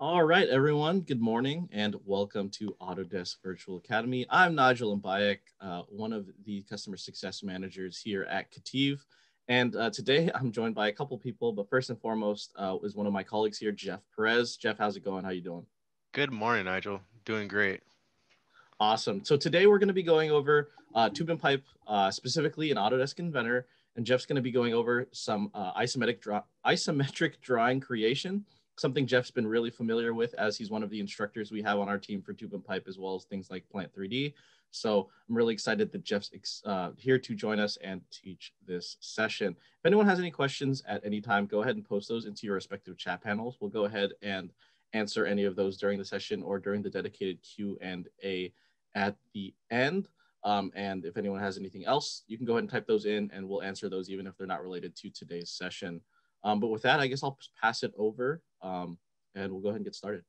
All right, everyone. Good morning and welcome to Autodesk Virtual Academy. I'm Nigel Mbayek, uh, one of the customer success managers here at KETIV. And uh, today I'm joined by a couple people, but first and foremost uh, is one of my colleagues here, Jeff Perez. Jeff, how's it going? How you doing? Good morning, Nigel. Doing great. Awesome. So today we're going to be going over uh, tube and pipe, uh, specifically in Autodesk Inventor, and Jeff's going to be going over some uh, isometric, draw isometric drawing creation, something Jeff's been really familiar with as he's one of the instructors we have on our team for tube and pipe, as well as things like Plant 3D. So I'm really excited that Jeff's uh, here to join us and teach this session. If anyone has any questions at any time, go ahead and post those into your respective chat panels. We'll go ahead and answer any of those during the session or during the dedicated Q&A at the end. Um, and if anyone has anything else, you can go ahead and type those in and we'll answer those even if they're not related to today's session. Um, but with that, I guess I'll pass it over um, and we'll go ahead and get started.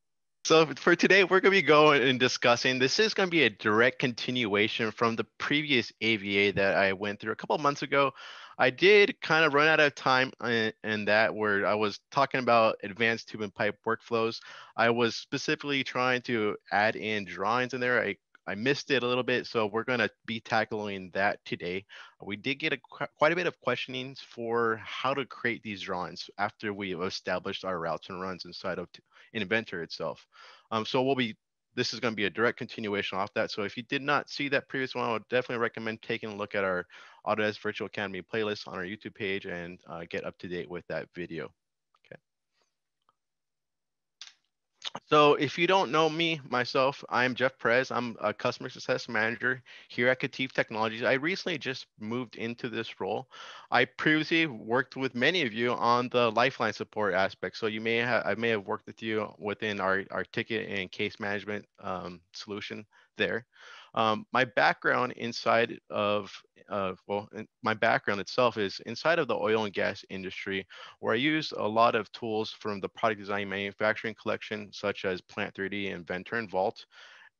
So for today, we're going to be going and discussing, this is going to be a direct continuation from the previous AVA that I went through a couple months ago. I did kind of run out of time in, that where I was talking about advanced tube and pipe workflows. I was specifically trying to add in drawings in there. I I missed it a little bit, so we're going to be tackling that today. We did get a, quite a bit of questionings for how to create these drawings after we have established our routes and runs inside of Inventor itself. Um, so we'll be, this is going to be a direct continuation off that. So if you did not see that previous one, I would definitely recommend taking a look at our Autodesk Virtual Academy playlist on our YouTube page and uh, get up to date with that video. So if you don't know me, myself, I'm Jeff Perez. I'm a customer success manager here at KETIV Technologies. I recently just moved into this role. I previously worked with many of you on the Lifeline support aspect. So you may have, I may have worked with you within our, our ticket and case management um, solution there. Um, my background inside of, uh, well, my background itself is inside of the oil and gas industry, where I use a lot of tools from the product design manufacturing collection, such as Plant 3D, Inventor, and Vault.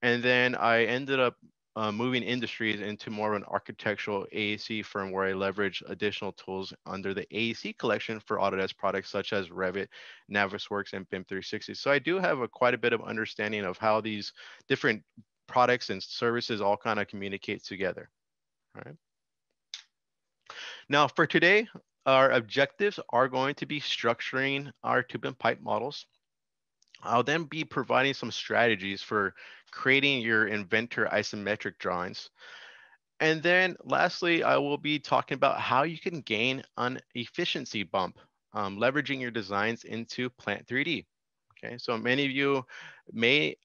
And then I ended up uh, moving industries into more of an architectural AEC firm where I leverage additional tools under the AEC collection for Autodesk products such as Revit, Navisworks, and BIM 360. So I do have a quite a bit of understanding of how these different products and services all kind of communicate together. All right. Now for today, our objectives are going to be structuring our tube and pipe models. I'll then be providing some strategies for creating your inventor isometric drawings. And then lastly, I will be talking about how you can gain an efficiency bump, um, leveraging your designs into Plant 3D. Okay, so many of you may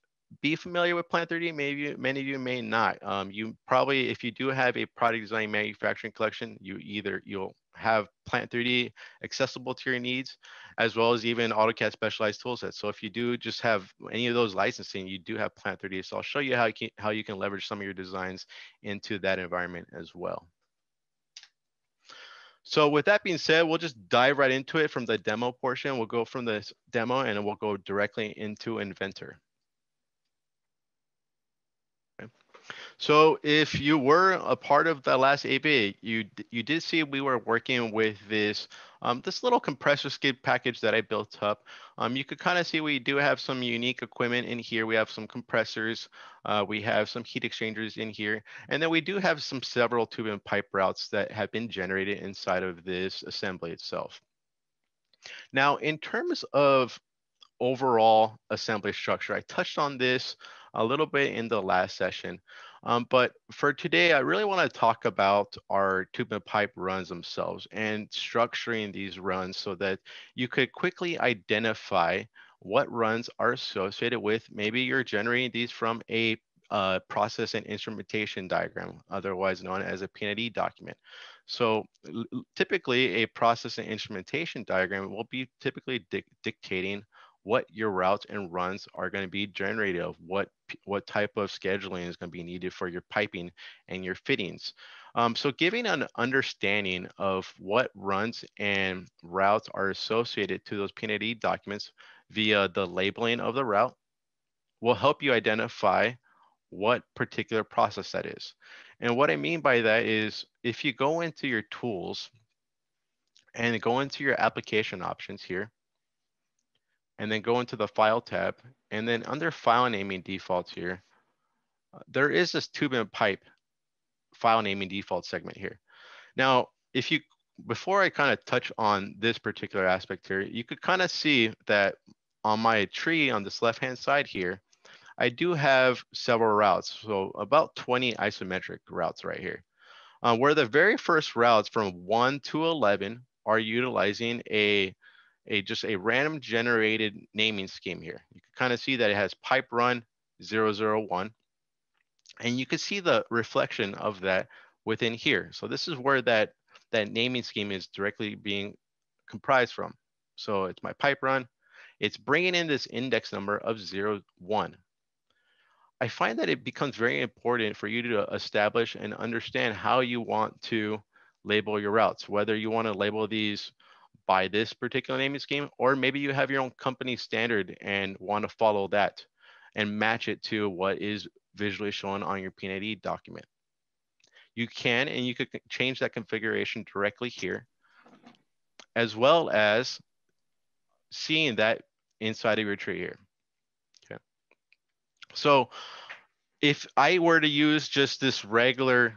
be familiar with Plant 3D. Maybe many of you may not. Um, you probably, if you do have a product design manufacturing collection, you either you'll have Plant 3D accessible to your needs, as well as even AutoCAD specialized toolsets. So if you do just have any of those licensing, you do have Plant 3D. So I'll show you how you can how you can leverage some of your designs into that environment as well. So with that being said, we'll just dive right into it from the demo portion. We'll go from the demo and we'll go directly into Inventor. So if you were a part of the last AVA, you you did see we were working with this um, this little compressor skid package that I built up. Um, you could kind of see we do have some unique equipment in here. We have some compressors, uh, we have some heat exchangers in here, and then we do have some several tube and pipe routes that have been generated inside of this assembly itself. Now, in terms of overall assembly structure, I touched on this a little bit in the last session. Um, but for today, I really want to talk about our tube and pipe runs themselves and structuring these runs so that you could quickly identify what runs are associated with. Maybe you're generating these from a uh, process and instrumentation diagram, otherwise known as a P&ID document. So typically a process and instrumentation diagram will be typically di dictating what your routes and runs are going to be generated of, what, what type of scheduling is going to be needed for your piping and your fittings. Um, so giving an understanding of what runs and routes are associated to those P&ID documents via the labeling of the route will help you identify what particular process that is. And what I mean by that is if you go into your tools and go into your application options here, and then go into the file tab. And then under file naming defaults here, uh, there is this tube and pipe file naming default segment here. Now, if you, before I kind of touch on this particular aspect here, you could kind of see that on my tree on this left-hand side here, I do have several routes. So about 20 isometric routes right here. Uh, where the very first routes from 1 to 11 are utilizing a, a just a random generated naming scheme here. You can kind of see that it has pipe run 001. And you can see the reflection of that within here. So this is where that, that naming scheme is directly being comprised from. So it's my pipe run. It's bringing in this index number of 01. I find that it becomes very important for you to establish and understand how you want to label your routes, whether you want to label these by this particular naming scheme, or maybe you have your own company standard and want to follow that and match it to what is visually shown on your P&ID document. You can, and you could change that configuration directly here, as well as seeing that inside of your tree here. Okay. So if I were to use just this regular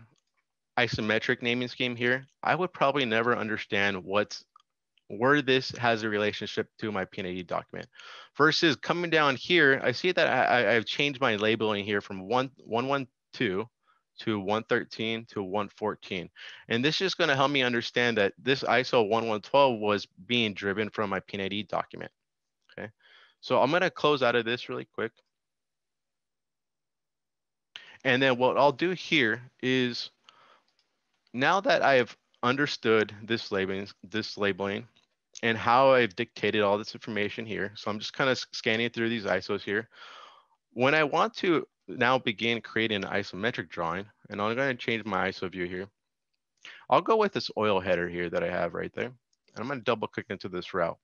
isometric naming scheme here, I would probably never understand what's where this has a relationship to my P&ID document. Versus coming down here, I see that I, I've changed my labeling here from 1, 112 to 113 to 114. And this is gonna help me understand that this ISO 1112 was being driven from my P&ID document, okay? So I'm gonna close out of this really quick. And then what I'll do here is now that I've understood this labeling, this labeling and how I've dictated all this information here. So I'm just kind of scanning through these ISOs here. When I want to now begin creating an isometric drawing, and I'm going to change my ISO view here. I'll go with this oil header here that I have right there. And I'm going to double click into this route.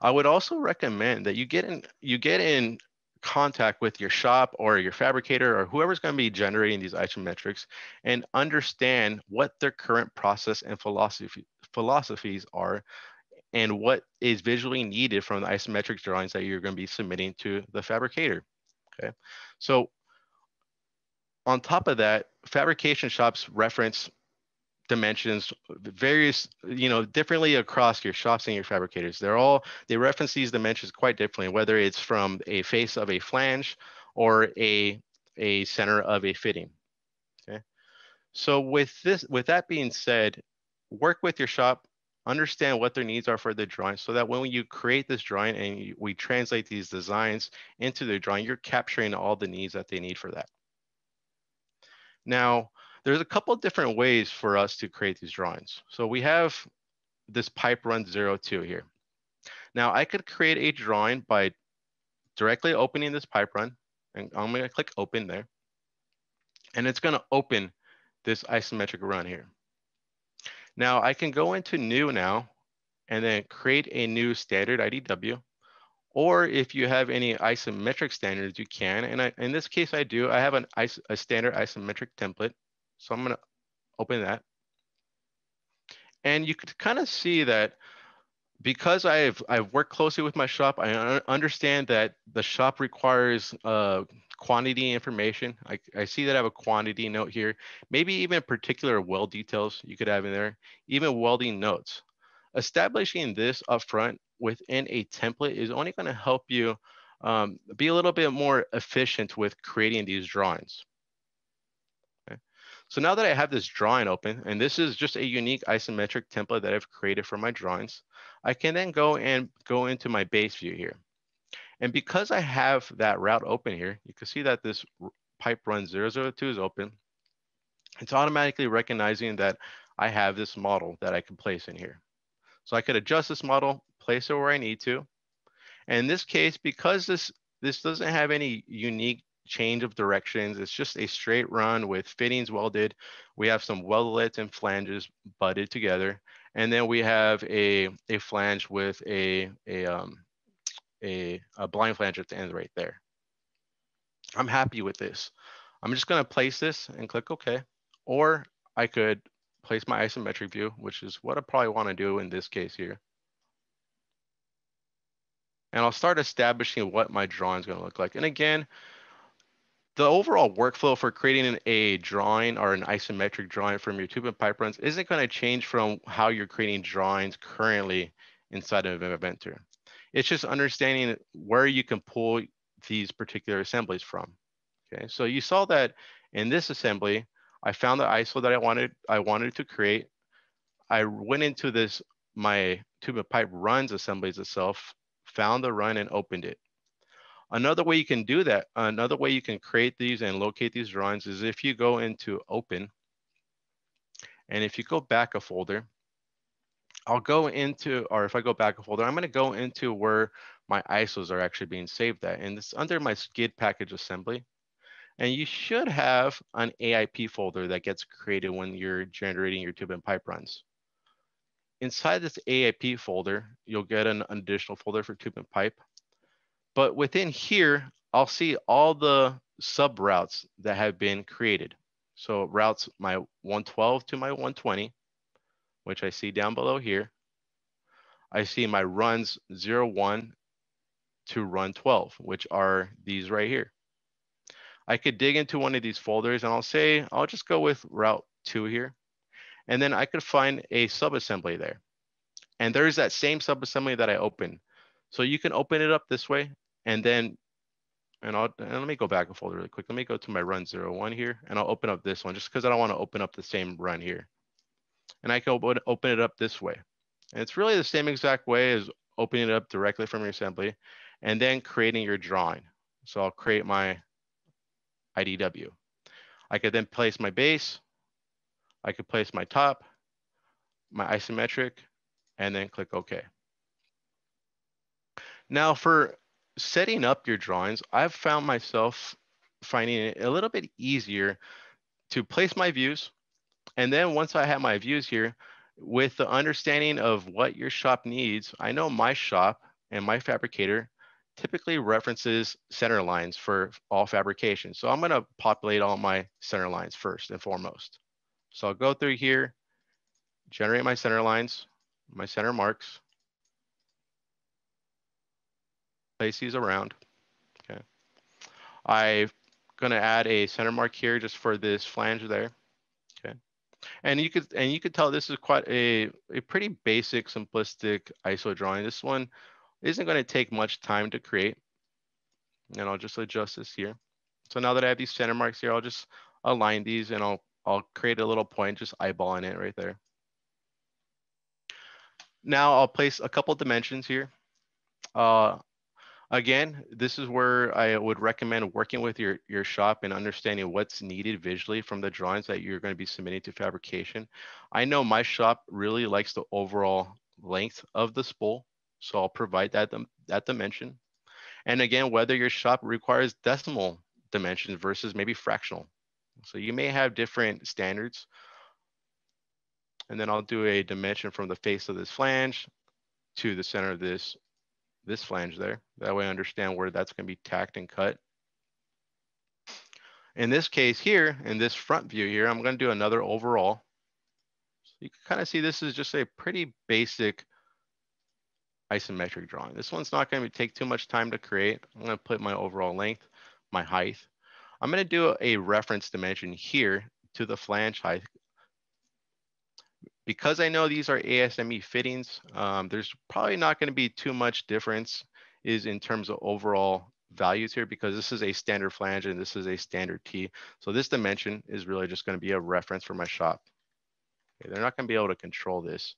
I would also recommend that you get in you get in contact with your shop or your fabricator or whoever's going to be generating these isometrics and understand what their current process and philosophy philosophies are and what is visually needed from the isometric drawings that you're going to be submitting to the fabricator. Okay, so on top of that, fabrication shops reference dimensions various you know differently across your shops and your fabricators they're all they reference these dimensions quite differently whether it's from a face of a flange or a a center of a fitting okay so with this with that being said work with your shop understand what their needs are for the drawing so that when you create this drawing and you, we translate these designs into the drawing you're capturing all the needs that they need for that now there's a couple different ways for us to create these drawings. So we have this pipe run 02 here. Now I could create a drawing by directly opening this pipe run and I'm gonna click open there. And it's gonna open this isometric run here. Now I can go into new now and then create a new standard IDW. Or if you have any isometric standards, you can. And I, in this case, I do. I have an a standard isometric template so I'm gonna open that. And you could kind of see that because I've, I've worked closely with my shop, I understand that the shop requires uh, quantity information. I, I see that I have a quantity note here, maybe even particular weld details you could have in there, even welding notes. Establishing this upfront within a template is only gonna help you um, be a little bit more efficient with creating these drawings. So now that I have this drawing open, and this is just a unique isometric template that I've created for my drawings, I can then go and go into my base view here. And because I have that route open here, you can see that this pipe run 002 is open. It's automatically recognizing that I have this model that I can place in here. So I could adjust this model, place it where I need to. And in this case, because this, this doesn't have any unique change of directions. It's just a straight run with fittings welded. We have some weldolets and flanges butted together. And then we have a, a flange with a, a, um, a, a blind flange at the end right there. I'm happy with this. I'm just gonna place this and click OK. Or I could place my isometric view, which is what I probably wanna do in this case here. And I'll start establishing what my drawing is going to look like. And again, the overall workflow for creating a drawing or an isometric drawing from your tube and pipe runs isn't going to change from how you're creating drawings currently inside of Inventor. It's just understanding where you can pull these particular assemblies from. Okay, so you saw that in this assembly, I found the ISO that I wanted, I wanted to create. I went into this, my tube and pipe runs assemblies itself, found the run and opened it. Another way you can do that, another way you can create these and locate these drawings is if you go into open, and if you go back a folder, I'll go into, or if I go back a folder, I'm gonna go into where my ISOs are actually being saved at. And it's under my skid package assembly. And you should have an AIP folder that gets created when you're generating your tube and pipe runs. Inside this AIP folder, you'll get an additional folder for tube and pipe. But within here, I'll see all the sub routes that have been created. So routes my 112 to my 120, which I see down below here. I see my runs 01 to run 12, which are these right here. I could dig into one of these folders and I'll say, I'll just go with route two here. And then I could find a subassembly there. And there's that same subassembly that I opened. So you can open it up this way and then, and I'll, and let me go back a folder really quick. Let me go to my run zero one here and I'll open up this one just because I don't want to open up the same run here. And I can open, open it up this way. And it's really the same exact way as opening it up directly from your assembly and then creating your drawing. So I'll create my IDW. I could then place my base, I could place my top, my isometric, and then click OK. Now for setting up your drawings, I've found myself finding it a little bit easier to place my views. And then once I have my views here, with the understanding of what your shop needs, I know my shop and my fabricator typically references center lines for all fabrication. So I'm gonna populate all my center lines first and foremost. So I'll go through here, generate my center lines, my center marks, place these around, okay. I'm gonna add a center mark here just for this flange there, okay. And you could and you could tell this is quite a, a pretty basic, simplistic ISO drawing. This one isn't going to take much time to create. And I'll just adjust this here. So now that I have these center marks here, I'll just align these and I'll, I'll create a little point, just eyeballing it right there. Now I'll place a couple dimensions here. Uh, again, this is where I would recommend working with your, your shop and understanding what's needed visually from the drawings that you're going to be submitting to fabrication. I know my shop really likes the overall length of the spool. So I'll provide that, that dimension. And again, whether your shop requires decimal dimensions versus maybe fractional. So you may have different standards. And then I'll do a dimension from the face of this flange to the center of this, this flange there. That way I understand where that's gonna be tacked and cut. In this case here, in this front view here, I'm gonna do another overall. So you can kind of see this is just a pretty basic isometric drawing. This one's not going to take too much time to create. I'm going to put my overall length, my height. I'm going to do a reference dimension here to the flange height. Because I know these are ASME fittings, um, there's probably not going to be too much difference is in terms of overall values here because this is a standard flange and this is a standard T. So this dimension is really just going to be a reference for my shop. Okay, they're not going to be able to control this.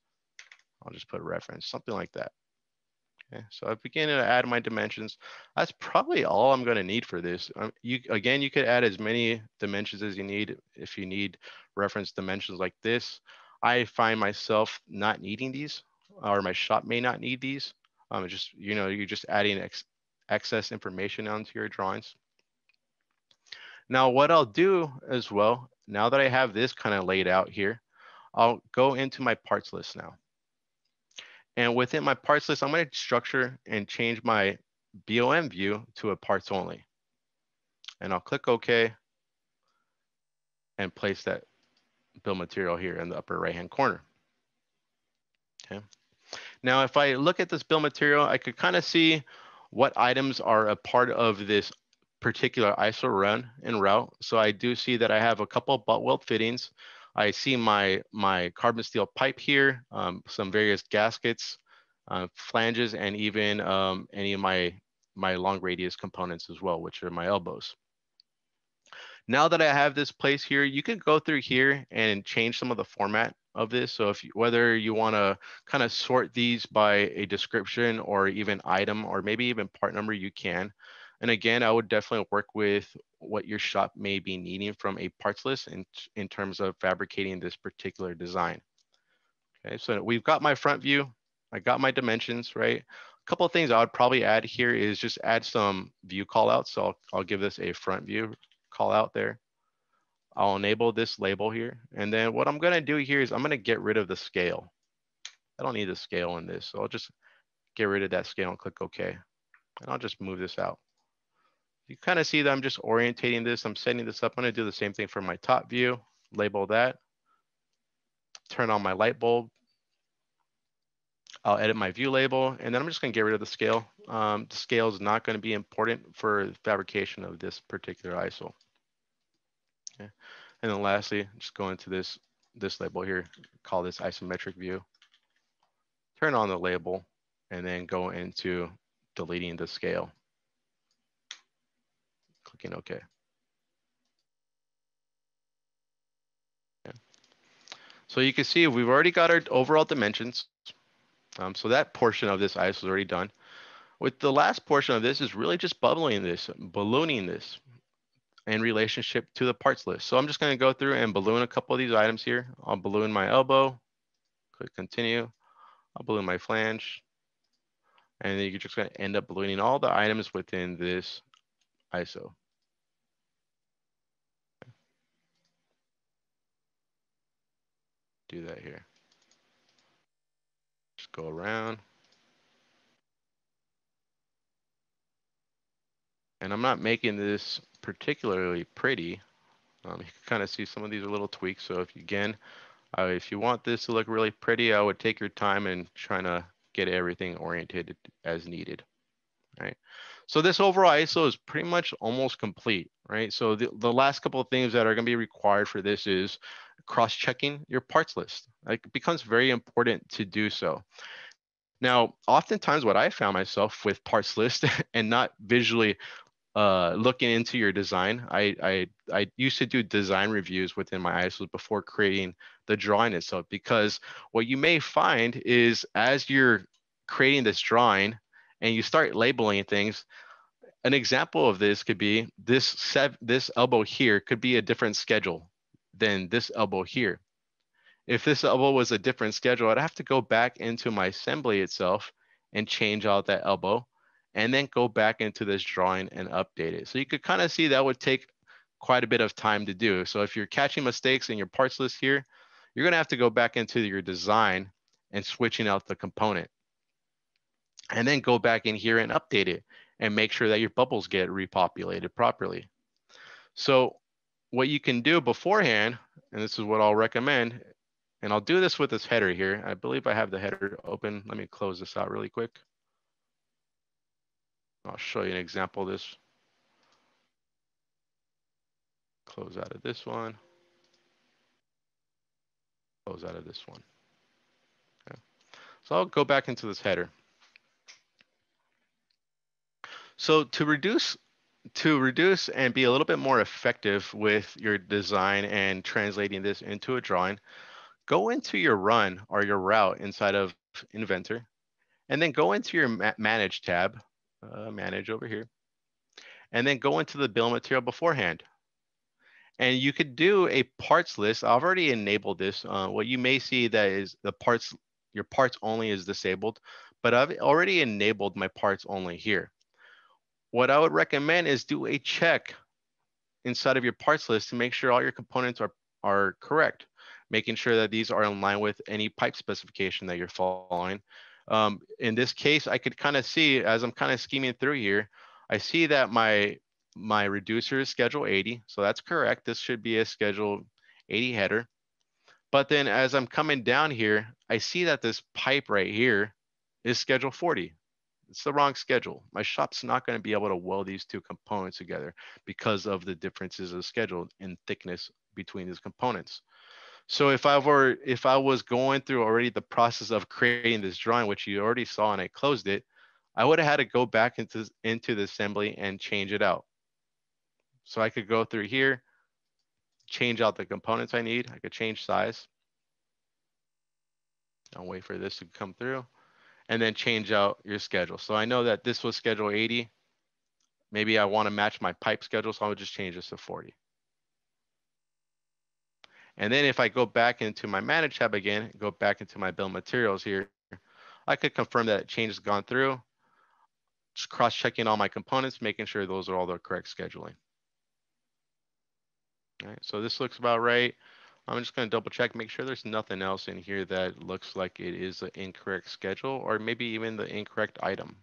I'll just put a reference, something like that. Okay, so I begin to add my dimensions. That's probably all I'm going to need for this. Um, you Again, you could add as many dimensions as you need if you need reference dimensions like this. I find myself not needing these or my shop may not need these. Um, just, you know, you're just adding ex excess information onto your drawings. Now, what I'll do as well, now that I have this kind of laid out here, I'll go into my parts list now. And within my parts list, I'm going to structure and change my BOM view to a parts only. And I'll click OK and place that bill material here in the upper right hand corner. Okay. Now, if I look at this bill material, I could kind of see what items are a part of this particular ISO run and route. So I do see that I have a couple butt weld fittings. I see my, my carbon steel pipe here, um, some various gaskets, uh, flanges, and even um, any of my, my long radius components as well, which are my elbows. Now that I have this place here, you can go through here and change some of the format of this. So if you, whether you want to kind of sort these by a description or even item or maybe even part number, you can. And again, I would definitely work with what your shop may be needing from a parts list in, in terms of fabricating this particular design. Okay, so we've got my front view. I got my dimensions, right? A couple of things I would probably add here is just add some view callouts. So I'll, I'll give this a front view call out there. I'll enable this label here. And then what I'm gonna do here is I'm gonna get rid of the scale. I don't need the scale in this. So I'll just get rid of that scale and click OK. And I'll just move this out. You kind of see that I'm just orientating this. I'm setting this up. I'm gonna do the same thing for my top view, label that, turn on my light bulb. I'll edit my view label, and then I'm just gonna get rid of the scale. Um, the scale is not gonna be important for fabrication of this particular ISO. Okay. And then lastly, just go into this, this label here, call this isometric view. Turn on the label and then go into deleting the scale. Clicking OK. okay. So you can see we've already got our overall dimensions. Um, so that portion of this ice is already done. With the last portion of this is really just bubbling this, ballooning this in relationship to the parts list. So I'm just going to go through and balloon a couple of these items here. I'll balloon my elbow, click continue. I'll balloon my flange. And then you're just to end up ballooning all the items within this ISO. Do that here. Go around. And I'm not making this particularly pretty. Um, you can kind of see some of these are little tweaks. So if you, again, uh, if you want this to look really pretty, I would take your time and trying to get everything oriented as needed, right? So this overall ISO is pretty much almost complete, right? So the, the last couple of things that are gonna be required for this is cross-checking your parts list. Like, it becomes very important to do so. Now, oftentimes what I found myself with parts list and not visually uh, looking into your design. I, I I used to do design reviews within my ISOs before creating the drawing itself because what you may find is as you're creating this drawing and you start labeling things, an example of this could be this sev- this elbow here could be a different schedule than this elbow here. If this elbow was a different schedule, I'd have to go back into my assembly itself and change out that elbow and then go back into this drawing and update it. So you could kind of see that would take quite a bit of time to do. So if you're catching mistakes in your parts list here, you're gonna have to go back into your design and switching out the component. And then go back in here and update it and make sure that your bubbles get repopulated properly. So what you can do beforehand, and this is what I'll recommend, and I'll do this with this header here. I believe I have the header open. Let me close this out really quick. I'll show you an example of this. Close out of this one. Close out of this one. Okay. So I'll go back into this header. So to reduce to reduce and be a little bit more effective with your design and translating this into a drawing, go into your run or your route inside of Inventor, and then go into your ma Manage tab uh, manage over here, and then go into the bill material beforehand. And you could do a parts list. I've already enabled this. Uh, what you may see that is the parts, your parts only is disabled, but I've already enabled my parts only here. What I would recommend is do a check inside of your parts list to make sure all your components are, are correct, making sure that these are in line with any pipe specification that you're following. Um, in this case, I could kind of see as I'm kind of scheming through here, I see that my my reducer is schedule 80. So that's correct. This should be a schedule 80 header. But then as I'm coming down here, I see that this pipe right here is schedule 40. It's the wrong schedule. My shop's not going to be able to weld these two components together because of the differences of schedule and thickness between these components. So if I were, if I was going through already the process of creating this drawing, which you already saw and I closed it, I would have had to go back into, into the assembly and change it out. So I could go through here, change out the components I need. I could change size. I'll wait for this to come through and then change out your schedule. So I know that this was schedule 80. Maybe I want to match my pipe schedule, so I would just change this to 40. And then if I go back into my manage tab again, go back into my bill materials here, I could confirm that change has gone through, just cross checking all my components, making sure those are all the correct scheduling. All right, so this looks about right. I'm just going to double check, make sure there's nothing else in here that looks like it is an incorrect schedule or maybe even the incorrect item.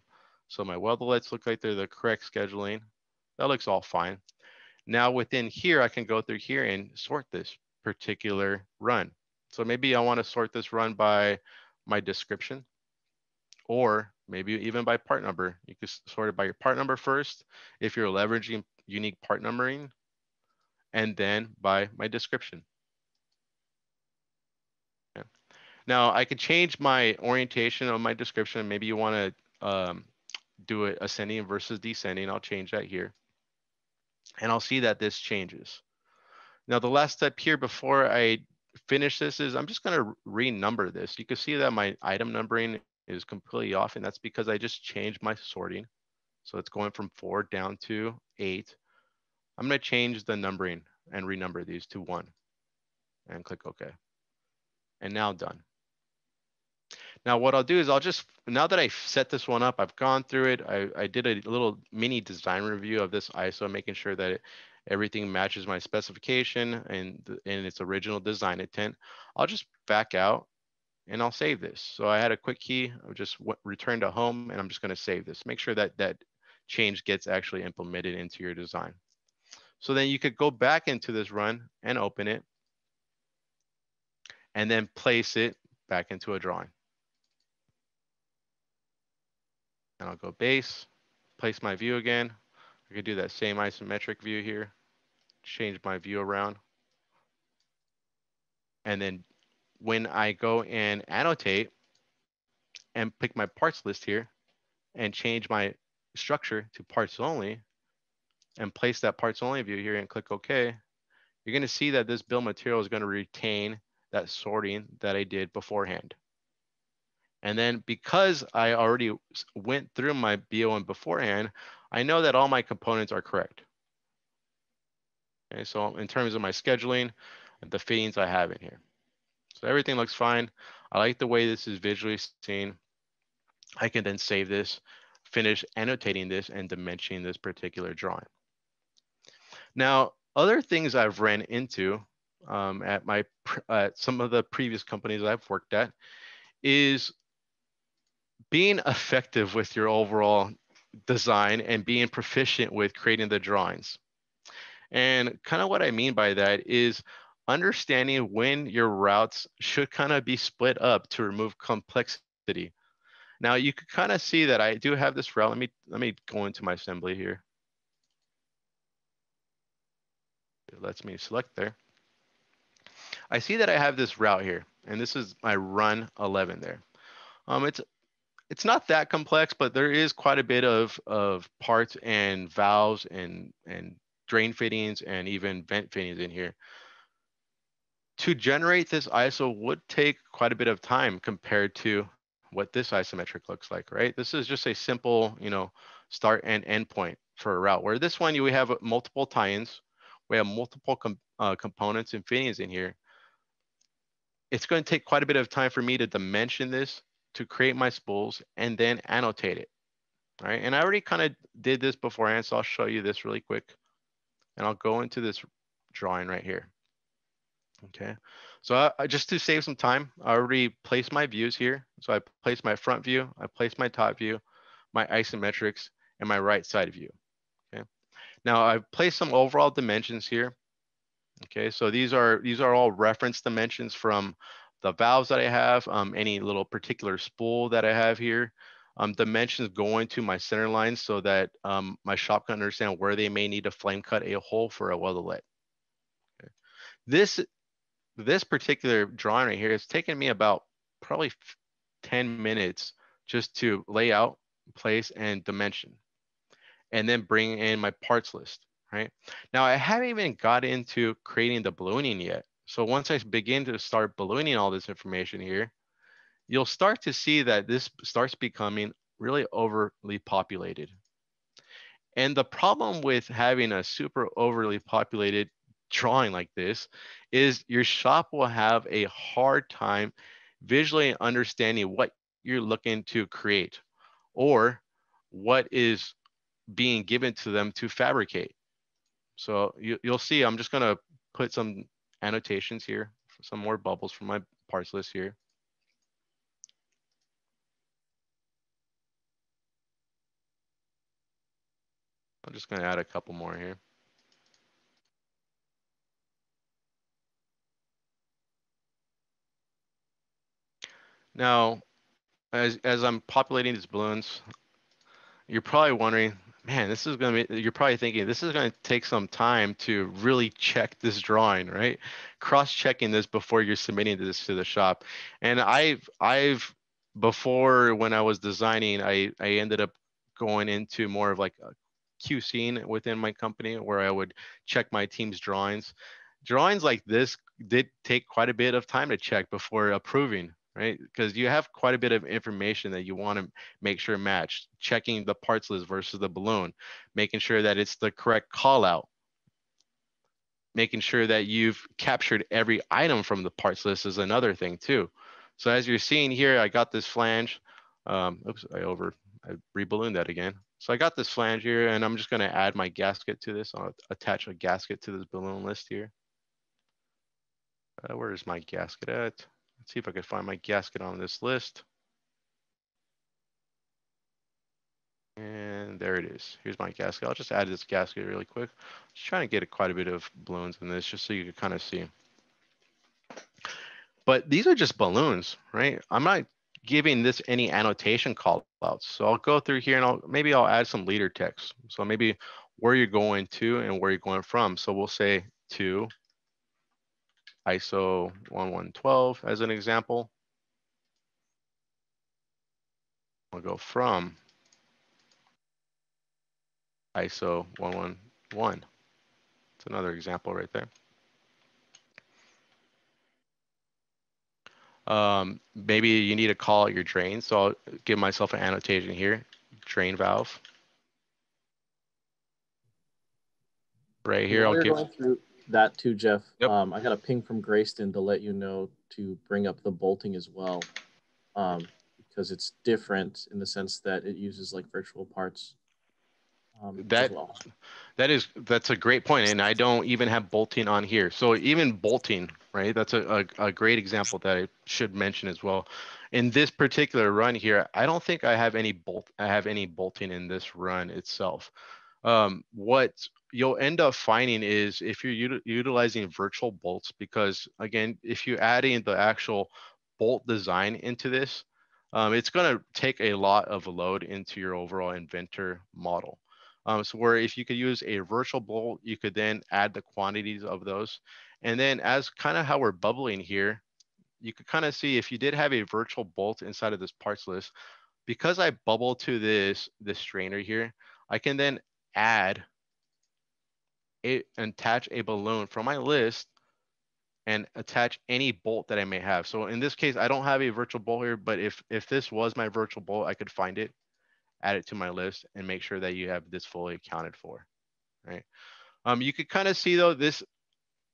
So my weldolets look like they're the correct scheduling. That looks all fine. Now within here, I can go through here and sort this particular run. So maybe I want to sort this run by my description or maybe even by part number. You could sort it by your part number first if you're leveraging unique part numbering and then by my description. Okay. Now I could change my orientation of my description. Maybe you want to um, do it ascending versus descending. I'll change that here. And I'll see that this changes. Now the last step here before I finish this is I'm just gonna renumber this. You can see that my item numbering is completely off and that's because I just changed my sorting. So it's going from four down to eight. I'm gonna change the numbering and renumber these to one and click OK. And now done. Now what I'll do is I'll just, now that I set this one up, I've gone through it. I, I did a little mini design review of this ISO, making sure that it, everything matches my specification and in its original design intent. I'll just back out and I'll save this. So I had a quick key, I just return to home and I'm just gonna save this. Make sure that that change gets actually implemented into your design. So then you could go back into this run and open it and then place it back into a drawing. And I'll go base, place my view again. I could do that same isometric view here, change my view around. And then when I go and annotate and pick my parts list here and change my structure to parts only and place that parts only view here and click OK, you're going to see that this bill material is going to retain that sorting that I did beforehand. And then because I already went through my BOM beforehand, I know that all my components are correct. Okay, so in terms of my scheduling, the fittings I have in here. So everything looks fine. I like the way this is visually seen. I can then save this, finish annotating this and dimensioning this particular drawing. Now, other things I've ran into um, at my at some of the previous companies I've worked at is being effective with your overall design and being proficient with creating the drawings. And kind of what I mean by that is understanding when your routes should kind of be split up to remove complexity. Now you can kind of see that I do have this route. Let me let me go into my assembly here. It lets me select there. I see that I have this route here, and this is my run 11 there. Um, it's it's not that complex, but there is quite a bit of, of parts and valves and, and drain fittings and even vent fittings in here. To generate this ISO would take quite a bit of time compared to what this isometric looks like, right? This is just a simple, you know, start and end point for a route. Where this one, you have multiple tie-ins, we have multiple com uh, components and fittings in here. It's going to take quite a bit of time for me to dimension this to create my spools and then annotate it. All right, and I already kind of did this beforehand, so I'll show you this really quick. And I'll go into this drawing right here. Okay, so I, I, just to save some time, I already placed my views here. So I placed my front view, I placed my top view, my isometrics, and my right side view. Okay, now I've placed some overall dimensions here. Okay, so these are these are all reference dimensions from the valves that I have, um, any little particular spool that I have here, um, dimensions going to my center lines so that um, my shop can understand where they may need to flame cut a hole for a weldolet. Okay. This, this particular drawing right here has taken me about probably 10 minutes just to lay out, place, and dimension, and then bring in my parts list, right? Now I haven't even got into creating the ballooning yet. So once I begin to start ballooning all this information here, you'll start to see that this starts becoming really overly populated. And the problem with having a super overly populated drawing like this is your shop will have a hard time visually understanding what you're looking to create or what is being given to them to fabricate. So you, will see, I'm just gonna put some annotations here, some more bubbles from my parts list here. I'm just going to add a couple more here. Now, as, as I'm populating these balloons, you're probably wondering, man, this is going to be, you're probably thinking, this is going to take some time to really check this drawing, right? Cross-checking this before you're submitting this to the shop. And I've, I've, before when I was designing, I, I ended up going into more of like a QCing within my company where I would check my team's drawings. Drawings like this did take quite a bit of time to check before approving, right? Because you have quite a bit of information that you want to make sure match. Checking the parts list versus the balloon, making sure that it's the correct call out, making sure that you've captured every item from the parts list is another thing too. So as you're seeing here, I got this flange. Um, oops, I over, I reballooned that again. So I got this flange here and I'm just gonna add my gasket to this. I'll attach a gasket to this balloon list here. Uh, where is my gasket at? Let's see if I can find my gasket on this list. And there it is. Here's my gasket. I'll just add this gasket really quick. Just trying to get quite a bit of balloons in this just so you can kind of see. But these are just balloons, right? I'm not giving this any annotation call outs. So I'll go through here and I'll maybe I'll add some leader text. So maybe where you're going to and where you're going from. So we'll say to ISO 1112 as an example. I'll go from ISO 111. It's another example right there. Um, maybe you need to call out your drain. So I'll give myself an annotation here, drain valve. Right here, I'll give. That too, Jeff. Yep. Um, I got a ping from Grayston to let you know to bring up the bolting as well, um, because it's different in the sense that it uses like virtual parts. Um, that well. that is that's a great point, and I don't even have bolting on here. So even bolting, right? That's a, a, a great example that I should mention as well. In this particular run here, I don't think I have any bolt. I have any bolting in this run itself. Um, what you'll end up finding is if you're util utilizing virtual bolts, because again, if you add in the actual bolt design into this, um, it's going to take a lot of load into your overall inventor model. Um, so where if you could use a virtual bolt, you could then add the quantities of those. And then as kind of how we're bubbling here, you could kind of see if you did have a virtual bolt inside of this parts list, because I bubble to this, this strainer here, I can then add a, attach a balloon from my list and attach any bolt that I may have. So in this case, I don't have a virtual bolt here, but if, if this was my virtual bolt, I could find it add it to my list and make sure that you have this fully accounted for, right? Um, you could kind of see though this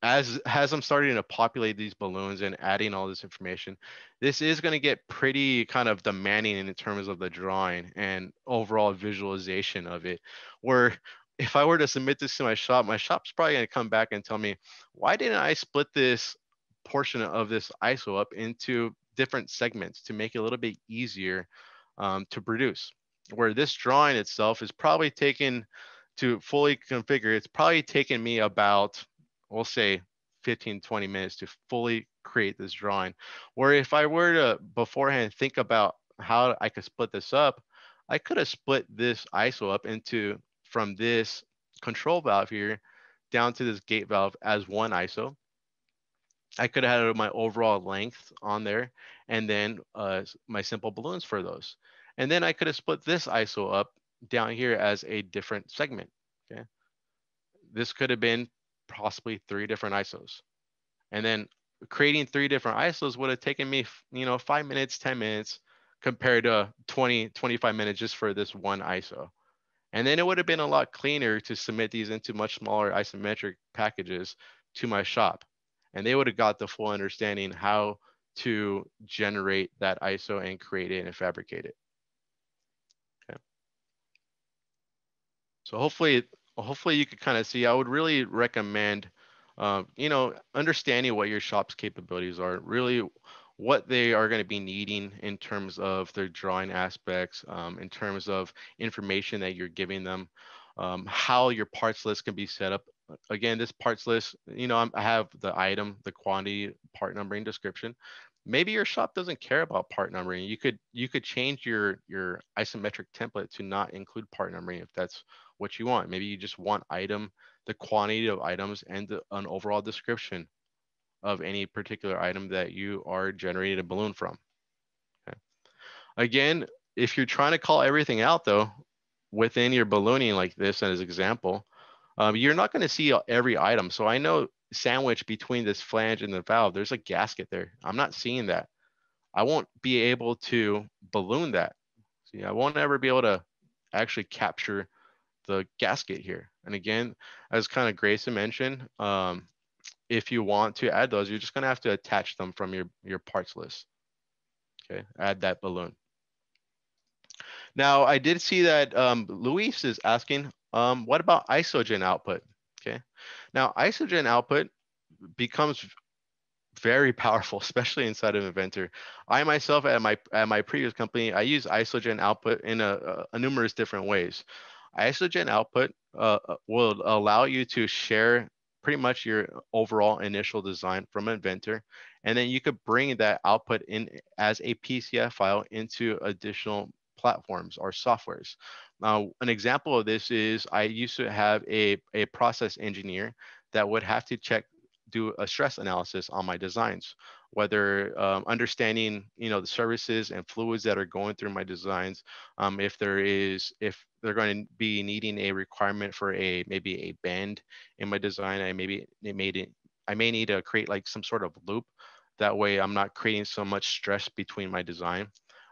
as as I'm starting to populate these balloons and adding all this information, this is going to get pretty kind of demanding in terms of the drawing and overall visualization of it. Where if I were to submit this to my shop, my shop's probably going to come back and tell me, why didn't I split this portion of this ISO up into different segments to make it a little bit easier um, to produce? where this drawing itself is probably taken to fully configure, it's probably taken me about, we'll say 15, 20 minutes to fully create this drawing. Where if I were to beforehand think about how I could split this up, I could have split this ISO up into from this control valve here down to this gate valve as one ISO. I could have had my overall length on there and then uh, my simple balloons for those. And then I could have split this ISO up down here as a different segment, okay? This could have been possibly three different ISOs. And then creating three different ISOs would have taken me, you know, five minutes, 10 minutes compared to 20, 25 minutes just for this one ISO. And then it would have been a lot cleaner to submit these into much smaller isometric packages to my shop. And they would have got the full understanding how to generate that ISO and create it and fabricate it. Okay. So hopefully, hopefully you could kind of see, I would really recommend, uh, you know, understanding what your shop's capabilities are, really what they are going to be needing in terms of their drawing aspects, um, in terms of information that you're giving them, um, how your parts list can be set up. Again, this parts list, you know, I have the item, the quantity, part numbering description. Maybe your shop doesn't care about part numbering. You could you could change your your isometric template to not include part numbering if that's what you want. Maybe you just want item, the quantity of items, and the, an overall description of any particular item that you are generating a balloon from. Okay. Again, if you're trying to call everything out though, within your ballooning like this as example, um, you're not going to see every item. So I know sandwich between this flange and the valve, there's a gasket there. I'm not seeing that. I won't be able to balloon that. See, I won't ever be able to actually capture the gasket here. And again, as kind of Grayson mentioned, um, if you want to add those, you're just gonna have to attach them from your, your parts list. Okay, add that balloon. Now, I did see that um, Luis is asking, um, what about isogen output? Okay, now isogen output becomes very powerful, especially inside of Inventor. I myself at my at my previous company, I use isogen output in a, a, a numerous different ways. Isogen output uh, uh will allow you to share pretty much your overall initial design from Inventor. And then you could bring that output in as a PCF file into additional platforms or softwares. Now, an example of this is I used to have a, a process engineer that would have to check, do a stress analysis on my designs whether um, understanding you know the services and fluids that are going through my designs um, if there is if they're going to be needing a requirement for a maybe a bend in my design i maybe it made it i may need to create like some sort of loop. That way i'm not creating so much stress between my design.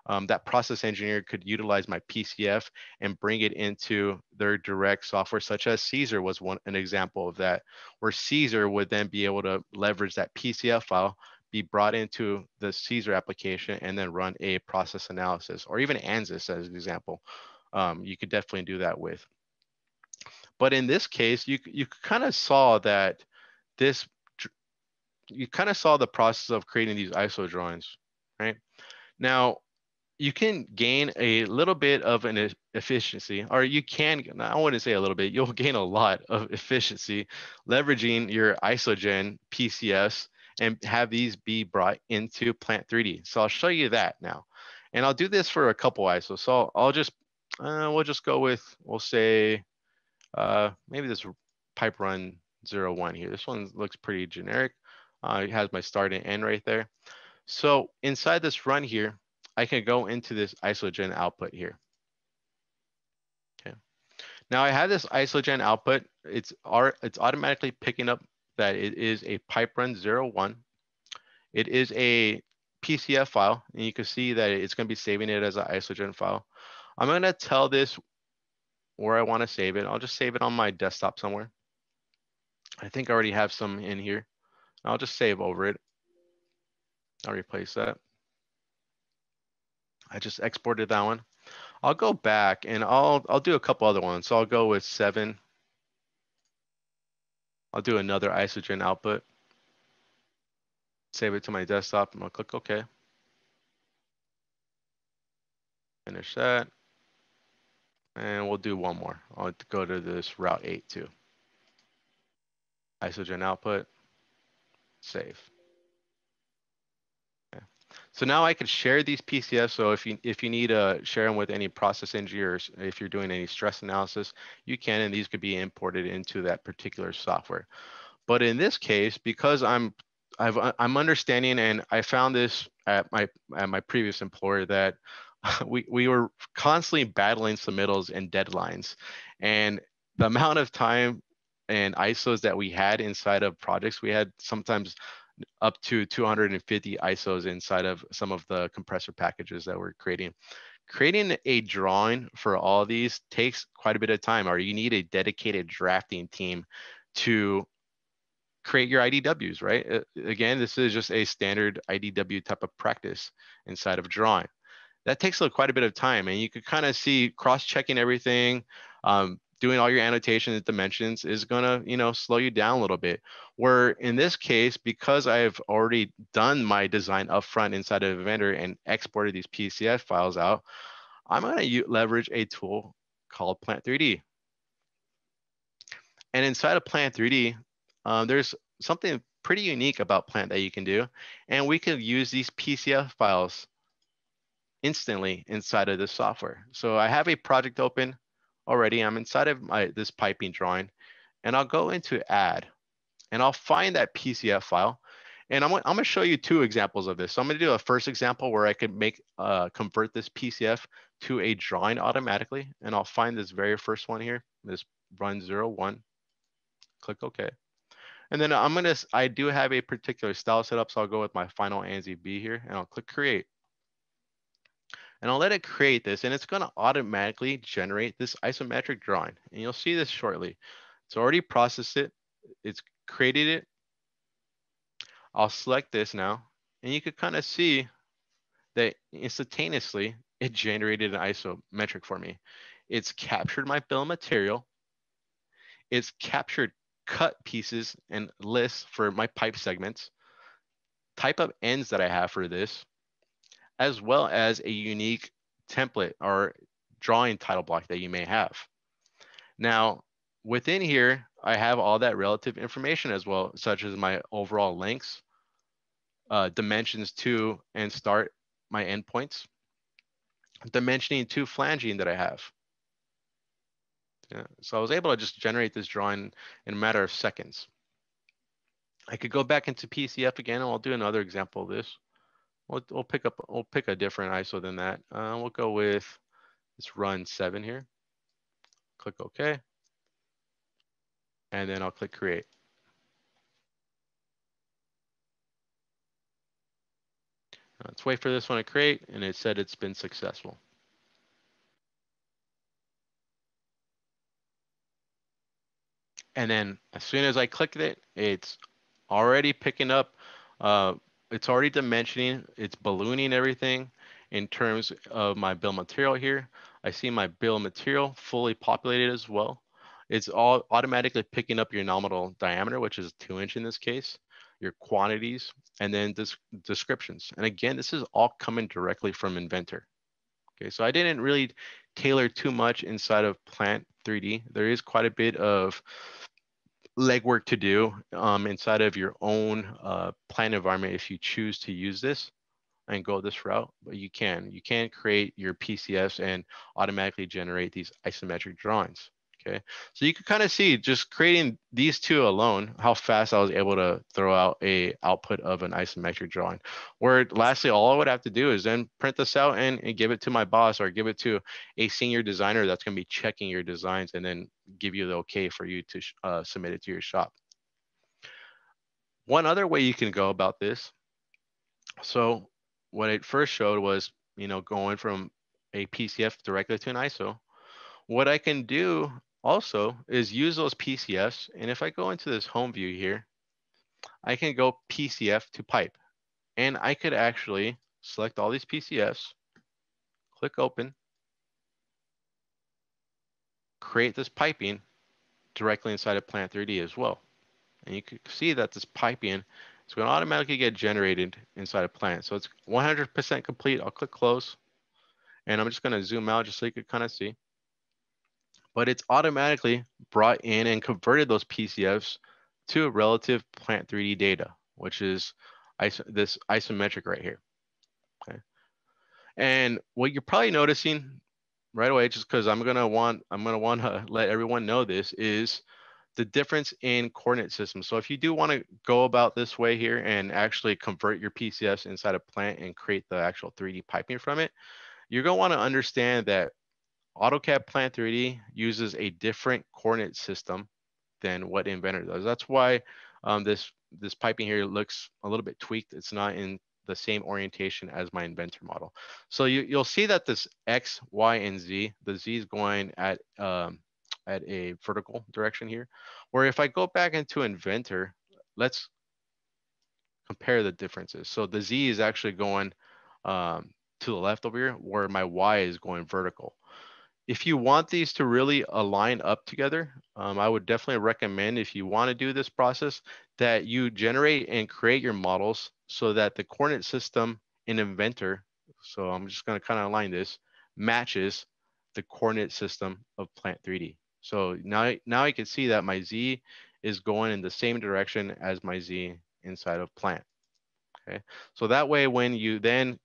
Um, that process engineer could utilize my PCF and bring it into their direct software, such as Caesar was one an example of that, where Caesar would then be able to leverage that PCF file be brought into the Caesar application and then run a process analysis, or even ANSYS as an example. Um, you could definitely do that with. But in this case, you, you kind of saw that this, you kind of saw the process of creating these ISO drawings, right? Now, you can gain a little bit of an efficiency, or you can, I wouldn't say a little bit, you'll gain a lot of efficiency leveraging your isogen PCS and have these be brought into Plant 3D. So I'll show you that now. And I'll do this for a couple ISOs. So I'll just, uh, we'll just go with, we'll say, uh, maybe this pipe run 01 here. This one looks pretty generic. Uh, it has my start and end right there. So inside this run here, I can go into this isogen output here. Okay. Now I have this isogen output. It's, it's automatically picking up that it is a pipe run 01. It is a PCF file, and you can see that it's going to be saving it as an isogen file. I'm going to tell this where I want to save it. I'll just save it on my desktop somewhere. I think I already have some in here. I'll just save over it. I'll replace that. I just exported that one. I'll go back and I'll I'll do a couple other ones. So I'll go with seven I'll do another isogen output. Save it to my desktop. I'm gonna click OK. Finish that. And we'll do one more. I'll go to this route 8 too. Isogen output. save. So now I could share these PCFs. So if you if you need to share them with any process engineers, if you're doing any stress analysis, you can, and these could be imported into that particular software. But in this case, because I'm I've I'm understanding, and I found this at my at my previous employer that we we were constantly battling submittals and deadlines, and the amount of time and ISOs that we had inside of projects, we had sometimes up to 250 ISOs inside of some of the compressor packages that we're creating. Creating a drawing for all these takes quite a bit of time, or you need a dedicated drafting team to create your IDWs, right? Again, this is just a standard IDW type of practice inside of drawing. That takes quite a bit of time, and you could kind of see cross-checking everything, um, doing all your annotations and dimensions is gonna, you know, slow you down a little bit. Where in this case, because I've already done my design upfront inside of Inventor and exported these PCF files out, I'm gonna leverage a tool called Plant 3D. And inside of Plant 3D, um, there's something pretty unique about Plant that you can do. And we can use these PCF files instantly inside of the software. So I have a project open already. I'm inside of my this piping drawing and I'll go into add and I'll find that PCF file. And I'm, I'm gonna show you two examples of this. So I'm gonna do a first example where I could make, uh, convert this PCF to a drawing automatically. And I'll find this very first one here, this run zero one, click okay. And then I'm gonna, I do have a particular style set up. So I'll go with my final ANSI B here and I'll click create and I'll let it create this and it's going to automatically generate this isometric drawing. And you'll see this shortly. It's already processed it. It's created it. I'll select this now and you could kind of see that instantaneously it generated an isometric for me. It's captured my bill of material. It's captured cut pieces and lists for my pipe segments, type of ends that I have for this, as well as a unique template or drawing title block that you may have. Now, within here, I have all that relative information as well, such as my overall lengths, uh, dimensions to and start my endpoints, dimensioning to flanging that I have. Yeah, so I was able to just generate this drawing in a matter of seconds. I could go back into PCF again, and I'll do another example of this. We'll, we'll pick up, we'll pick a different ISO than that. Uh, we'll go with, let's run seven here. Click OK. And then I'll click create. Let's wait for this one to create, and it said it's been successful. And then as soon as I click it, it's already picking up uh, it's already dimensioning, it's ballooning everything in terms of my bill material here. I see my bill material fully populated as well. It's all automatically picking up your nominal diameter, which is two inch in this case, your quantities, and then this descriptions. And again, this is all coming directly from Inventor. Okay, so I didn't really tailor too much inside of Plant 3D. There is quite a bit of legwork to do um, inside of your own uh, plant environment if you choose to use this and go this route, but you can. You can create your PCFs and automatically generate these isometric drawings. Okay, so you can kind of see just creating these two alone, how fast I was able to throw out a output of an isometric drawing. Where lastly, all I would have to do is then print this out and, and give it to my boss or give it to a senior designer that's going to be checking your designs and then give you the okay for you to uh, submit it to your shop. One other way you can go about this. So what it first showed was, you know, going from a PCF directly to an ISO. What I can do also is use those PCFs. And if I go into this home view here, I can go PCF to pipe. And I could actually select all these PCFs, click open, create this piping directly inside of Plant 3D as well. And you can see that this piping is going to automatically get generated inside of Plant. So it's 100% complete. I'll click close. And I'm just going to zoom out just so you can kind of see but it's automatically brought in and converted those PCFs to a relative plant 3D data. which is iso this isometric right here. Okay. And what you're probably noticing right away, just because I'm gonna want I'm gonna want to let everyone know this is the difference in coordinate systems. So if you do want to go about this way here and actually convert your PCS inside a plant and create the actual 3D piping from it, you're to want to understand that AutoCAD Plant 3D uses a different coordinate system than what Inventor does. That's why um, this this piping here looks a little bit tweaked. It's not in the same orientation as my Inventor model. So you, you'll see that this X, Y, and Z, the Z is going at um, at a vertical direction here. Where if I go back into Inventor, let's compare the differences. So the Z is actually going um, to the left over here, where my Y is going vertical. If you want these to really align up together, um, I would definitely recommend if you want to do this process that you generate and create your models so that the coordinate system in Inventor, so I'm just going to kind of align this, matches the coordinate system of Plant 3D. So now, now I can see that my Z is going in the same direction as my Z inside of plant. Okay, so that way when you then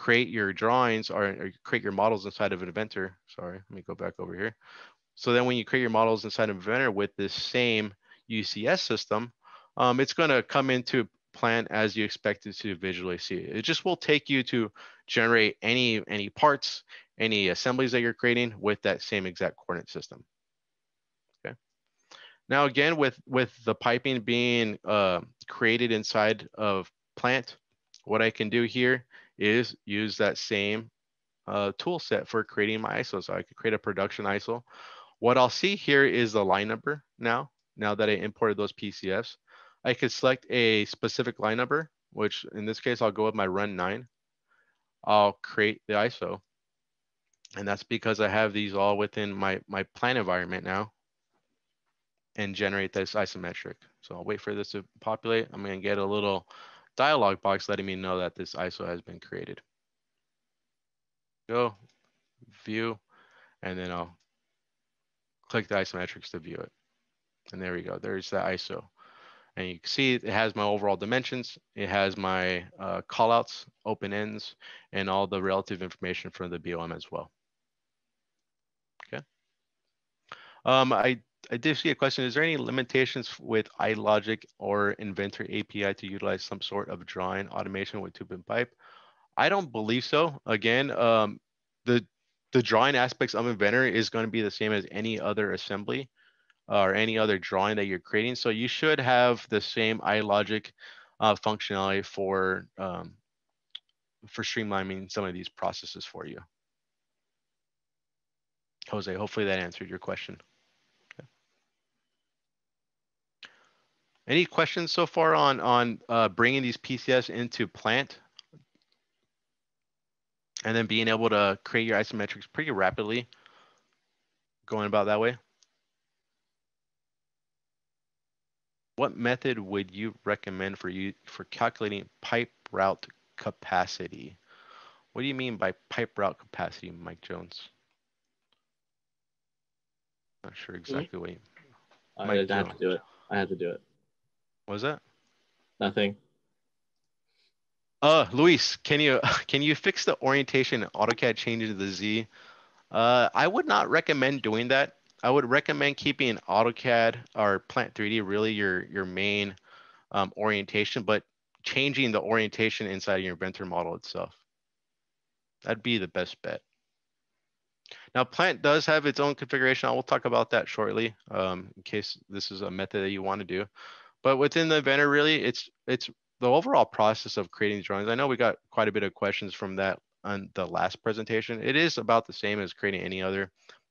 create your drawings or, or, create your models inside of Inventor, sorry, let me go back over here. So then when you create your models inside of Inventor with this same UCS system, um, it's gonna come into plant as you expect it to visually see it. It just will take you to generate any, any parts, any assemblies that you're creating with that same exact coordinate system. Okay. Now again, with, with the piping being uh, created inside of plant, what I can do here is use that same uh, tool set for creating my ISO. So I could create a production ISO. What I'll see here is the line number now, now that I imported those PCFs. I could select a specific line number, which in this case, I'll go with my run nine. I'll create the ISO. And that's because I have these all within my, my plant environment now and generate this isometric. So I'll wait for this to populate. I'm gonna get a little dialog box letting me know that this ISO has been created. Go, view, and then I'll click the isometrics to view it. And there we go, there's the ISO. And you can see it has my overall dimensions. It has my uh, callouts, open ends, and all the relative information from the BOM as well. Um, I, I did see a question. Is there any limitations with iLogic or Inventor API to utilize some sort of drawing automation with tube and pipe? I don't believe so. Again, um, the the drawing aspects of Inventor is going to be the same as any other assembly uh, or any other drawing that you're creating. So you should have the same iLogic uh, functionality for um, for streamlining some of these processes for you. Jose, hopefully that answered your question. Any questions so far on, on uh, bringing these PCS into plant? And then being able to create your isometrics pretty rapidly, going about that way? What method would you recommend for you for calculating pipe route capacity? What do you mean by pipe route capacity, Mike Jones? Not sure exactly what you. I Mike Jones. to do it. I had to do it. What was that? Nothing. Uh, Luis, can you can you fix the orientation AutoCAD changes to the Z? Uh, I would not recommend doing that. I would recommend keeping AutoCAD or Plant 3D really your your main um, orientation, but changing the orientation inside your Inventor model itself. That'd be the best bet. Now, Plant does have its own configuration. I will talk about that shortly um, in case this is a method that you want to do. But within the Inventor, really, it's it's the overall process of creating drawings. I know we got quite a bit of questions from that on the last presentation. It is about the same as creating any other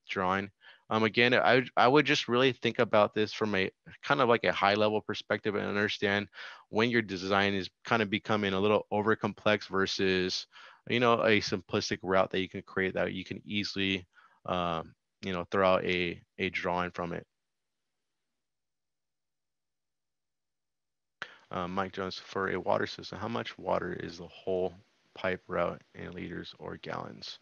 drawing. Um, again, I, I would just really think about this from a kind of like a high level perspective and understand when your design is kind of becoming a little over complex versus, you know, a simplistic route that you can create that you can easily, um, you know, throw out a, a drawing from it. Uh, Mike Jones, for a water system, how much water is the whole pipe route in liters or gallons?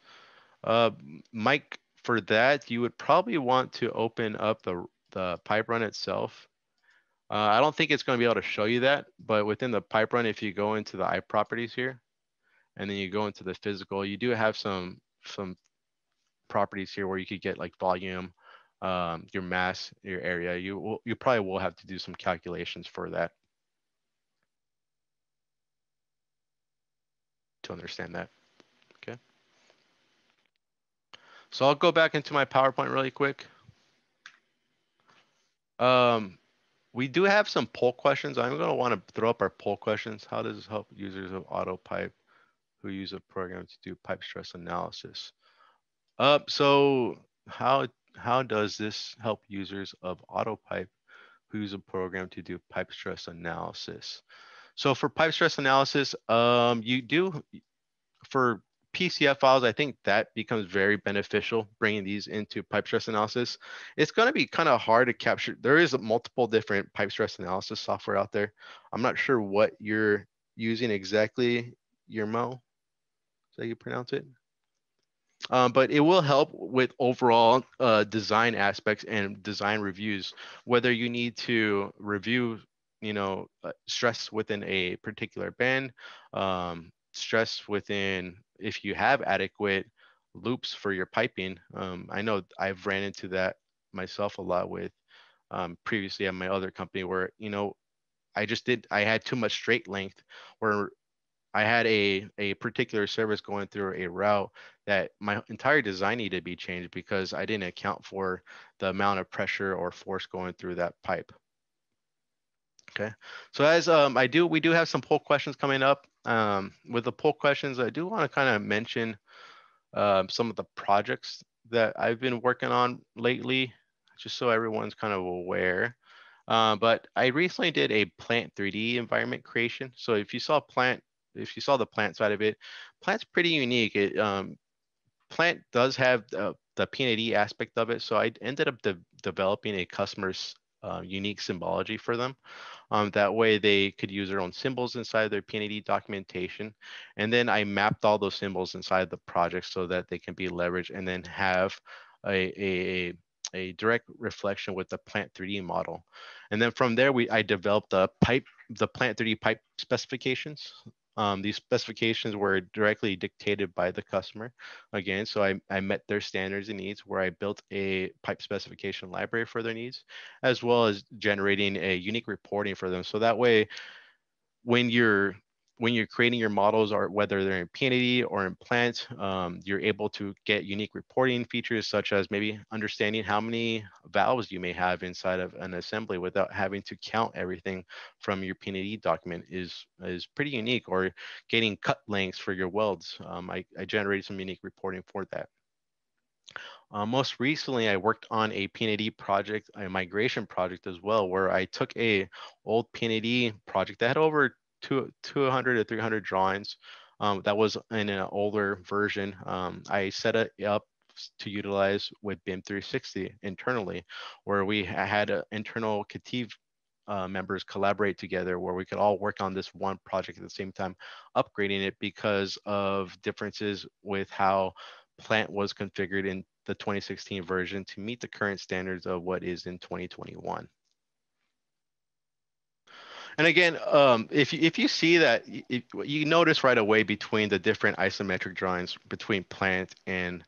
Uh, Mike, for that, you would probably want to open up the, the pipe run itself Uh, I don't think it's going to be able to show you that, but within the pipe run, if you go into the iProperties here, and then you go into the physical, you do have some some properties here where you could get like volume, um, your mass, your area. You will, you probably will have to do some calculations for that to understand that. Okay. So I'll go back into my PowerPoint really quick. Um, we do have some poll questions. I'm going to want to throw up our poll questions. How does this help users of AutoPipe who use a program to do pipe stress analysis? Uh, so how, how does this help users of AutoPipe who use a program to do pipe stress analysis? So for pipe stress analysis, um, you do, for PCF files, I think that becomes very beneficial bringing these into pipe stress analysis. It's going to be kind of hard to capture. There is multiple different pipe stress analysis software out there. I'm not sure what you're using exactly, Yermo. Is that you pronounce it? Um, but it will help with overall uh, design aspects and design reviews, whether you need to review, you know, uh, stress within a particular band, um, stress within if you have adequate loops for your piping. Um, I know I've ran into that myself a lot with um, previously at my other company where, you know, I just did, I had too much straight length where I had a, a particular service going through a route that my entire design needed to be changed because I didn't account for the amount of pressure or force going through that pipe. Okay, so as um, I do, we do have some poll questions coming up. Um, with the poll questions, I do want to kind of mention um, some of the projects that I've been working on lately, just so everyone's kind of aware. Uh, but I recently did a plant 3D environment creation. So if you saw plant, if you saw the plant side of it, plant's pretty unique. It um, plant does have the P&ID aspect of it. So I ended up de developing a customer's uh, unique symbology for them. Um, that way they could use their own symbols inside their P&ID documentation. And then I mapped all those symbols inside the project so that they can be leveraged and then have a, a, a direct reflection with the plant 3D model. And then from there, we I developed the pipe, the plant 3D pipe specifications. Um, these specifications were directly dictated by the customer again. So I, I met their standards and needs where I built a pipe specification library for their needs, as well as generating a unique reporting for them. So that way, when you're when you're creating your models or whether they're in P&ID or in plant, um, you're able to get unique reporting features such as maybe understanding how many valves you may have inside of an assembly without having to count everything from your P&ID document is, is pretty unique or getting cut lengths for your welds. Um, I, I generated some unique reporting for that. Uh, most recently, I worked on a P&ID project, a migration project as well, where I took a old P&ID project that had over two, 200 to 300 drawings. Um, that was in an older version. Um, I set it up to utilize with BIM 360 internally, where we had uh, internal KETIV uh, members collaborate together where we could all work on this one project at the same time, upgrading it because of differences with how plant was configured in the 2016 version to meet the current standards of what is in 2021. And again, um, if you, if you see that, if, you notice right away between the different isometric drawings between plant and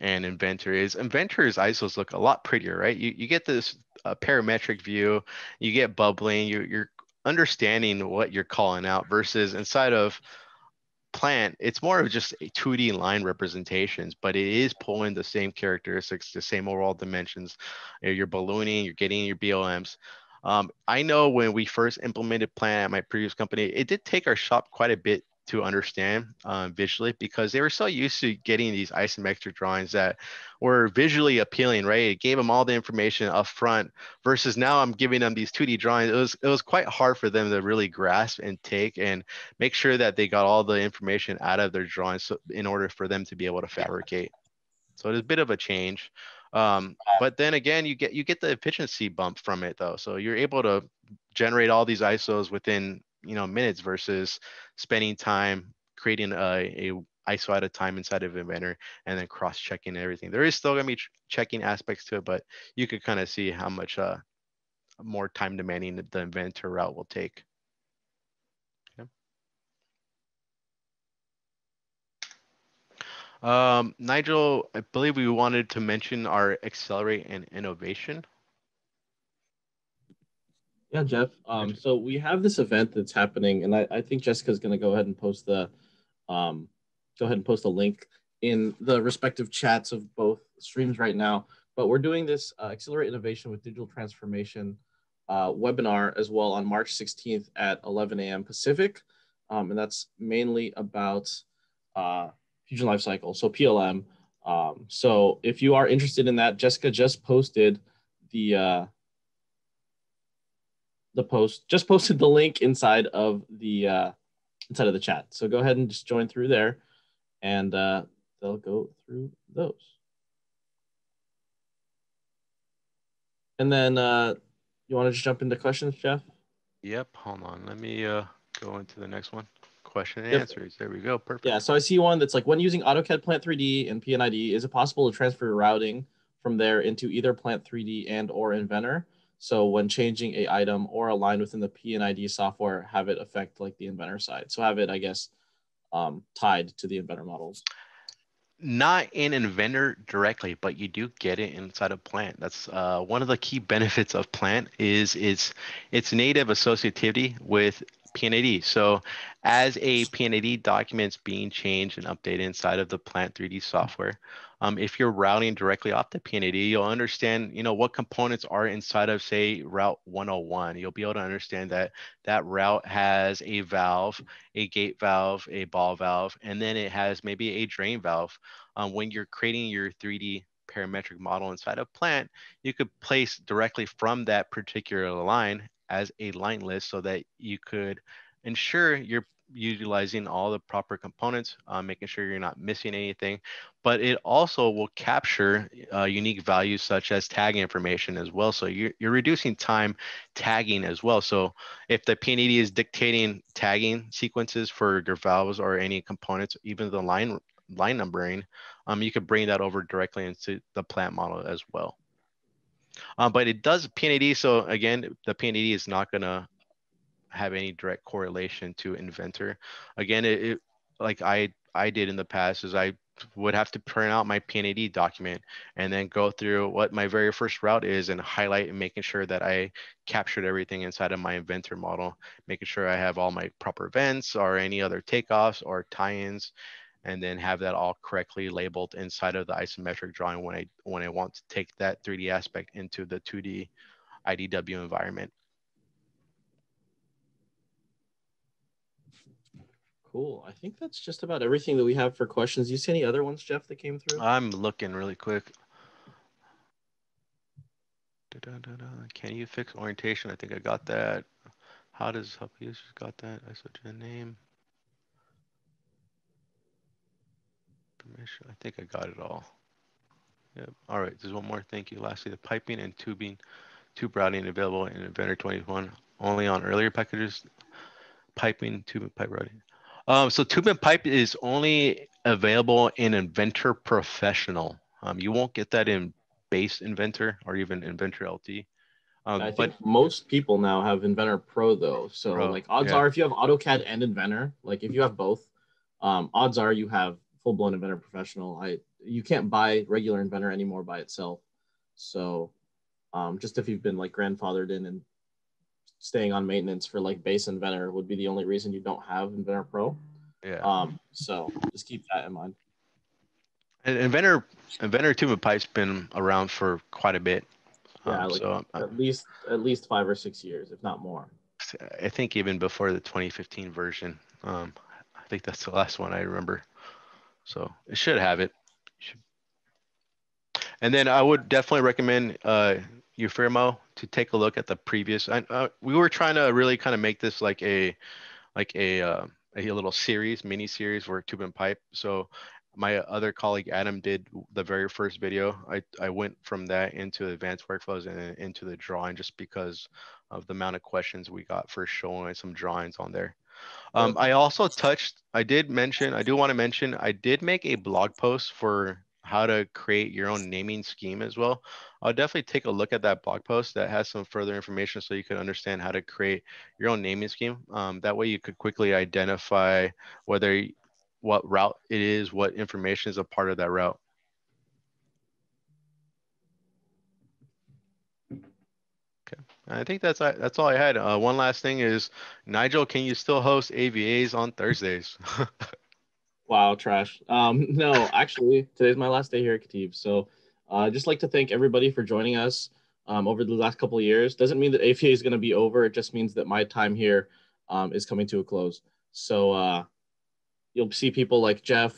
and inventor is inventor's isos look a lot prettier, right? You you get this uh, parametric view, you get bubbling, you, you're understanding what you're calling out versus inside of plant, it's more of just a 2D line representations, but it is pulling the same characteristics, the same overall dimensions. You're ballooning, you're getting your BOMs. Um, I know when we first implemented Plant at my previous company, it did take our shop quite a bit to understand um, visually because they were so used to getting these isometric drawings that were visually appealing, right? It gave them all the information up front versus now I'm giving them these 2D drawings. It was it was quite hard for them to really grasp and take and make sure that they got all the information out of their drawings so, in order for them to be able to fabricate. So it's a bit of a change. Um, but then again, you get you get the efficiency bump from it though. So you're able to generate all these ISOs within you know minutes versus spending time creating a, a ISO at a time inside of Inventor and then cross-checking everything. There is still gonna be ch checking aspects to it, but you could kind of see how much uh, more time demanding the inventor route will take. Um, Nigel, I believe we wanted to mention our accelerate and innovation. Yeah, Jeff. Um, so we have this event that's happening, and I, I think Jessica's going to go ahead and post the, um, go ahead and post a link in the respective chats of both streams right now. But we're doing this uh, Accelerate Innovation with Digital Transformation uh, webinar as well on March 16th at 11 a.m. Pacific. Um, and that's mainly about uh, Fusion Lifecycle, so PLM. Um, so if you are interested in that, Jessica just posted the uh, the post, just posted the link inside of the uh, inside of the chat. So go ahead and just join through there, and uh, they'll go through those. And then uh, you want to just jump into questions, Jeff? Yep. Hold on. Let me uh, go into the next one question and answers. There we go. Perfect. Yeah. So I see one that's like when using AutoCAD Plant 3D and P&ID, is it possible to transfer routing from there into either Plant 3D and or Inventor? So when changing a item or a line within the P&ID software, have it affect like the Inventor side. So have it, I guess, um, tied to the Inventor models. Not in Inventor directly, but you do get it inside of Plant. That's uh, one of the key benefits of Plant is its its native associativity with P&ID. So as a P&ID document's being changed and updated inside of the Plant 3D software, um, if you're routing directly off the P&ID, you'll understand, you know, what components are inside of, say, Route 101. You'll be able to understand that that route has a valve, a gate valve, a ball valve, and then it has maybe a drain valve. Um, when you're creating your 3D parametric model inside of plant, you could place directly from that particular line as a line list so that you could ensure you're utilizing all the proper components, uh, making sure you're not missing anything. But it also will capture uh, unique values such as tag information as well. So you're, you're reducing time tagging as well. So if the P&ID is dictating tagging sequences for your valves or any components, even the line line numbering, um, you could bring that over directly into the plant model as well. Um, but it does P&ID. So again, the P&ID is not going to have any direct correlation to inventor. Again, it, it, like I I did in the past is I would have to print out my P&ID document and then go through what my very first route is and highlight and making sure that I captured everything inside of my inventor model, making sure I have all my proper events or any other takeoffs or tie-ins and then have that all correctly labeled inside of the isometric drawing when I when I want to take that 3D aspect into the 2D IDW environment. Cool. I think that's just about everything that we have for questions. Do you see any other ones, Jeff, that came through? I'm looking really quick. Da, da, da, Can you fix orientation? I think I got that. How does help users got that? I switch the name. Permission. I think I got it all. Yep. All right. There's one more. Thank you. Lastly, the piping and tubing, tube routing available in Inventor 21 only on earlier packages. Piping, tube and pipe routing. Um, so tube and pipe is only available in Inventor Professional. Um, you won't get that in base Inventor or even Inventor LT. Um, I but think most people now have Inventor Pro though. So Pro, like odds yeah. are if you have AutoCAD and Inventor, like if you have both, um, odds are you have full blown Inventor Professional. I you can't buy regular Inventor anymore by itself. So um, just if you've been like grandfathered in and staying on maintenance for like base Inventor would be the only reason you don't have Inventor Pro. Yeah. Um, so just keep that in mind. And Inventor Inventor Tube and Pipe's been around for quite a bit. Yeah, um, like so at least at least five or six years, if not more. I think even before the 2015 version. Um, I think that's the last one I remember. So it should have it. And then I would definitely recommend uh, Eufirmo to take a look at the previous. I, uh, we were trying to really kind of make this like a like a uh, a little series, mini series for tube and pipe. So my other colleague Adam did the very first video. I, I went from that into advanced workflows and into the drawing just because of the amount of questions we got for showing some drawings on there. Um, I also touched, I did mention, I do want to mention, I did make a blog post for how to create your own naming scheme as well, I'll definitely take a look at that blog post that has some further information so you can understand how to create your own naming scheme. Um, that way you could quickly identify whether what route it is, what information is a part of that route. I think that's that's all I had. Uh, one last thing is, Nigel, can you still host AVAs on Thursdays? wow, trash. Um, no, actually, today's my last day here at KETIV. So uh, I'd just like to thank everybody for joining us um, over the last couple of years. Doesn't mean that AVA is going to be over. It just means that my time here um, is coming to a close. So uh, you'll see people like Jeff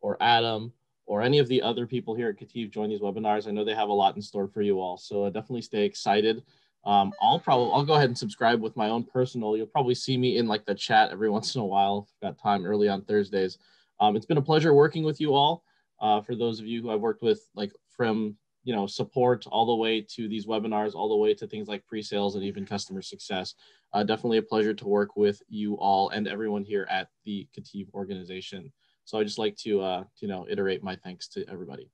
or Adam or any of the other people here at KETIV join these webinars. I know they have a lot in store for you all. So uh, definitely stay excited. Um, I'll probably I'll go ahead and subscribe with my own personal. You'll probably see me in like the chat every once in a while. Got time early on Thursdays. Um, it's been a pleasure working with you all. Uh, for those of you who I've worked with, like from you know support all the way to these webinars, all the way to things like pre-sales and even customer success. Uh, definitely a pleasure to work with you all and everyone here at the KETIV organization. So I just like to uh, you know iterate my thanks to everybody.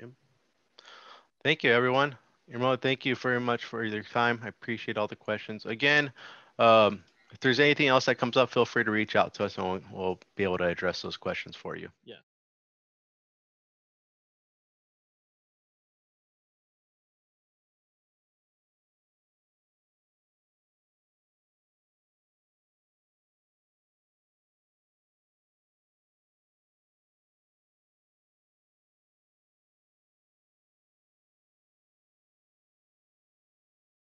Yep. Thank you, everyone. Irmo, thank you very much for your time. I appreciate all the questions. Again, um, if there's anything else that comes up, feel free to reach out to us and we'll, we'll be able to address those questions for you. Yeah.